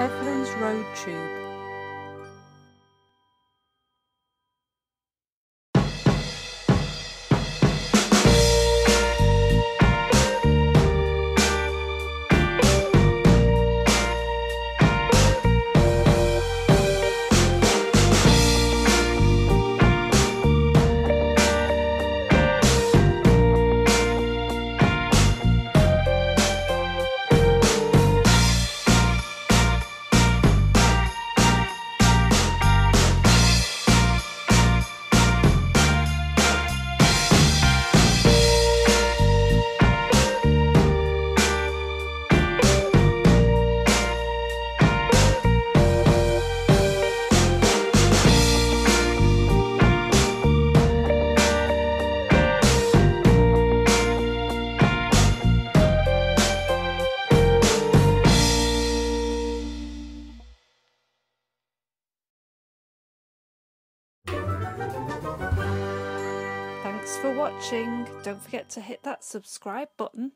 Evelyn's Road Tube. Thanks for watching. Don't forget to hit that subscribe button.